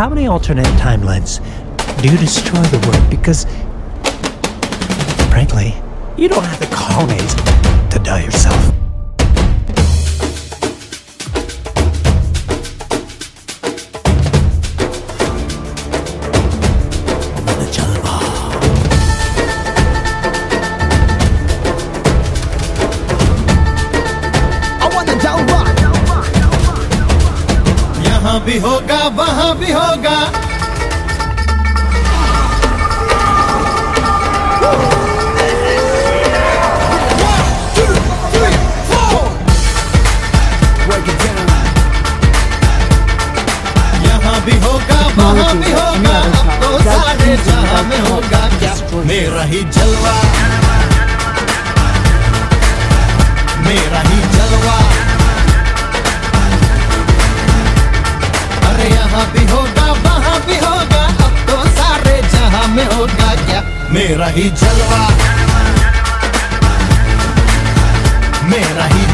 How many alternate timelines do you destroy the world? Because, frankly, you don't have the colonies to यहाँ भी होगा, वहाँ भी होगा। भी होगा, वहाँ भी होगा तो सारे जहाँ में होगा। क्या मेरा ही जलवा। मेरा ही जलवा। मेरा ही